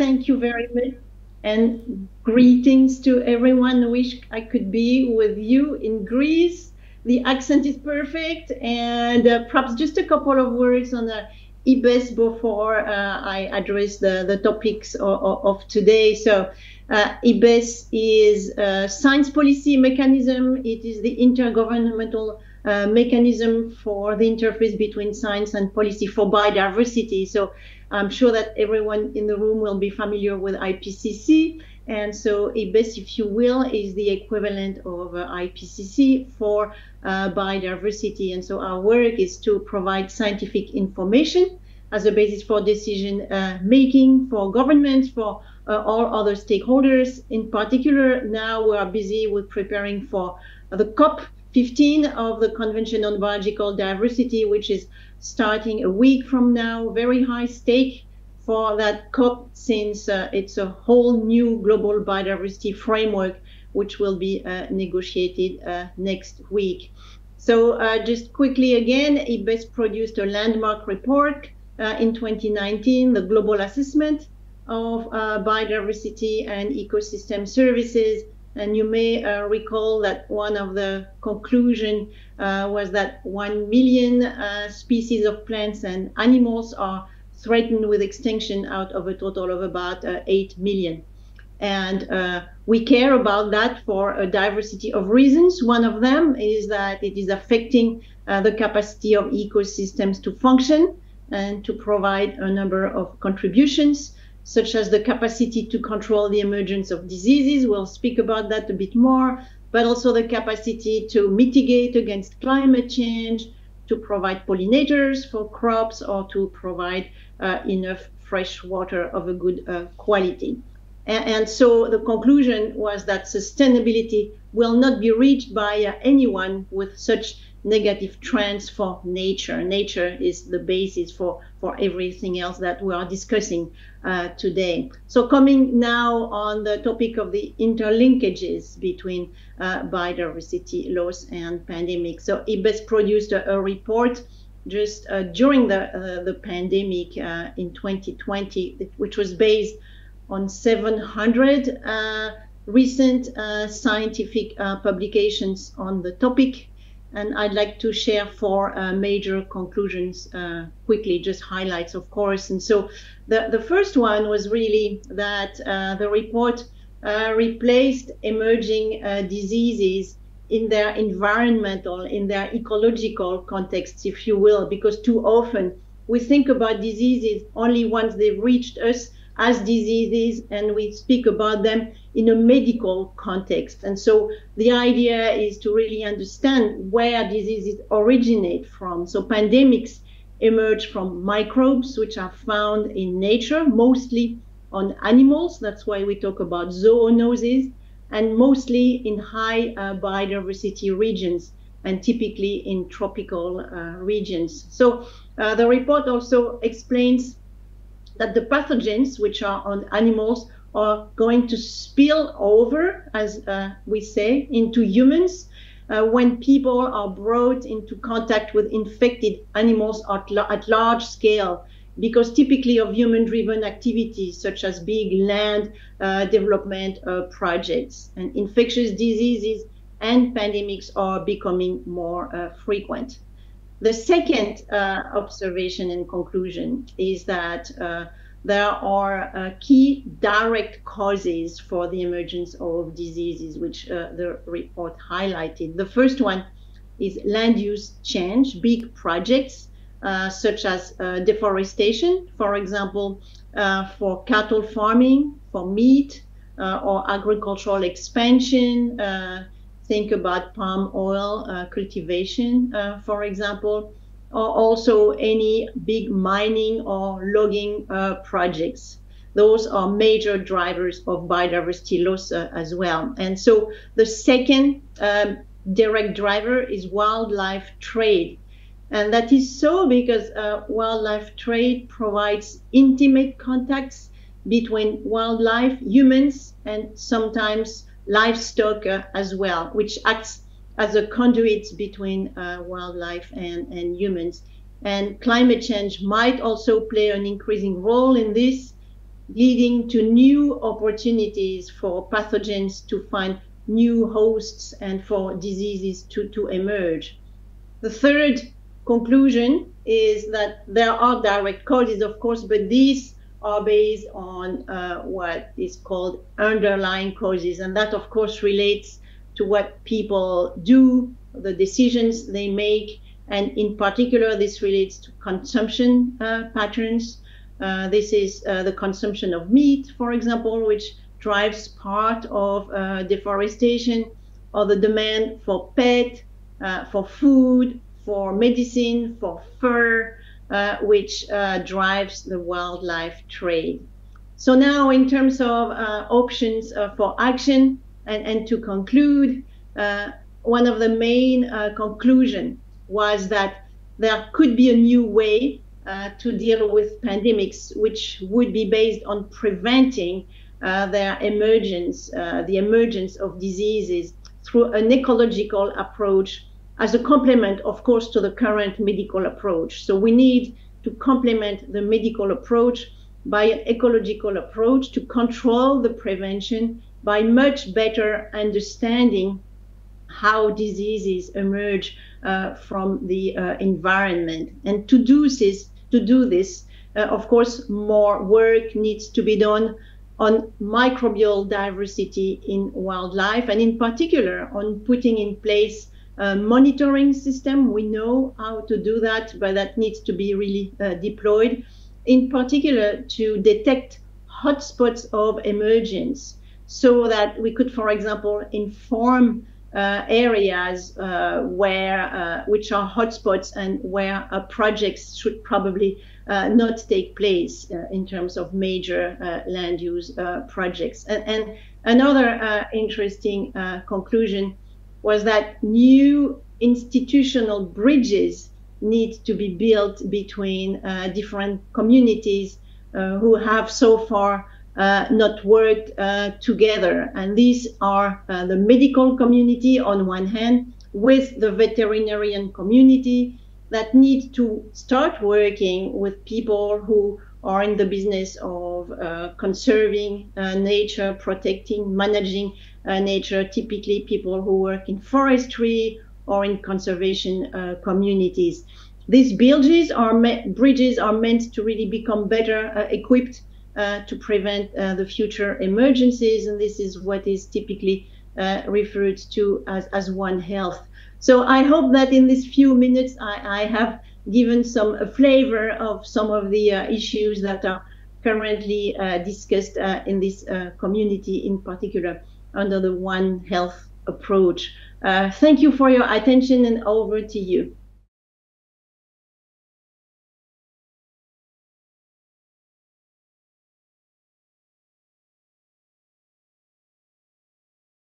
thank you very much. And greetings to everyone. Wish I could be with you in Greece. The accent is perfect. And uh, perhaps just a couple of words on the IPBES before uh, I address the, the topics of, of today. So, uh, IPBES is a science policy mechanism. It is the intergovernmental uh, mechanism for the interface between science and policy for biodiversity. So I'm sure that everyone in the room will be familiar with IPCC. And so IPBES, if you will, is the equivalent of uh, IPCC for uh, biodiversity. And so our work is to provide scientific information as a basis for decision uh, making for governments, for uh, all other stakeholders. In particular, now we are busy with preparing for the COP 15 of the Convention on Biological Diversity, which is starting a week from now. Very high stake for that COP since uh, it's a whole new global biodiversity framework which will be uh, negotiated uh, next week. So uh, just quickly again, IPBES produced a landmark report uh, in 2019, the Global Assessment of uh, Biodiversity and Ecosystem Services and you may uh, recall that one of the conclusion uh, was that 1 million uh, species of plants and animals are threatened with extinction out of a total of about uh, 8 million. And uh, we care about that for a diversity of reasons. One of them is that it is affecting uh, the capacity of ecosystems to function and to provide a number of contributions such as the capacity to control the emergence of diseases. We'll speak about that a bit more, but also the capacity to mitigate against climate change, to provide pollinators for crops, or to provide uh, enough fresh water of a good uh, quality. And, and, so the conclusion was that sustainability will not be reached by uh, anyone with such negative trends for nature. Nature is the basis for, for everything else that we are discussing uh, today. So coming now on the topic of the interlinkages between uh, biodiversity loss and pandemic. So IPBES produced a, a report just uh, during the, uh, the pandemic uh, in 2020, which was based on 700 uh, recent scientific publications on the topic and I'd like to share four uh, major conclusions uh, quickly, just highlights, of course. And so the, the first one was really that uh, the report uh, replaced emerging uh, diseases in their environmental, in their ecological contexts, if you will, because too often we think about diseases only once they've reached us as diseases and we speak about them in a medical context. And so the idea is to really understand where diseases originate from. So pandemics emerge from microbes which are found in nature, mostly on animals. That's why we talk about zoonoses and mostly in high uh, biodiversity regions and typically in tropical uh, regions. So uh, the report also explains that the pathogens which are on animals are going to spill over, as uh, we say, into humans uh, when people are brought into contact with infected animals at, at large scale. Because typically of human driven activities such as big land uh, development uh, projects and infectious diseases and pandemics are becoming more uh, frequent. The second uh, observation and conclusion is that uh, there are uh, key direct causes for the emergence of diseases, which uh, the report highlighted. The first one is land use change, big projects uh, such as uh, deforestation, for example, for cattle farming, for meat, or agricultural expansion think about palm oil uh, cultivation, uh, for example, or also any big mining or logging uh, projects. Those are major drivers of biodiversity loss uh, as well. And so the second um, direct driver is wildlife trade. And that is so because uh, wildlife trade provides intimate contacts between wildlife, humans, and sometimes livestock uh, as well, which acts as a conduit between uh, wildlife and, and humans. And climate change might also play an increasing role in this leading to new opportunities for pathogens to find new hosts and for diseases to, to emerge. The third conclusion is that there are direct causes, of course, but these are based on uh, what is called underlying causes. And that, of course, relates to what people do, the decisions they make. And in particular, this relates to consumption uh, patterns. Uh, this is uh, the consumption of meat, for example, which drives part of uh, deforestation, or the demand for pet, uh, for food, for medicine, for fur, uh, which uh, drives the wildlife trade. So now in terms of uh, options uh, for action and, and to conclude, one of the main conclusion was that there could be a new way to deal with pandemics, which would be based on preventing their emergence, the emergence of diseases through an ecological approach as a complement, of course, to the current medical approach. So we need to complement the medical approach by an ecological approach to control the prevention by much better understanding how diseases emerge uh, from the uh, environment. And to do this, to do this, uh, of course, more work needs to be done on microbial diversity in wildlife, and in particular on putting in place monitoring system. We know how to do that, but that needs to be really uh, deployed, in particular to detect hotspots of emergence so that we could, for example, inform uh, areas uh, where uh, which are hotspots and where projects should probably uh, not take place in terms of major land use projects. And, and another interesting conclusion was that new institutional bridges need to be built between uh, different communities uh, who have so far uh, not worked uh, together. And these are uh, the medical community on one hand with the veterinarian community that need to start working with people who are in the business of uh, conserving nature, protecting, managing uh, nature, typically people who work in forestry or in conservation uh, communities. These bridges are, bridges are meant to really become better uh, equipped to prevent the future emergencies, and this is what is typically referred to as, as One Health. So I hope that in these few minutes I, I have given some a flavor of some of the uh, issues that are currently uh, discussed uh, in this community in particular under the One Health approach. Thank you for your attention and over to you.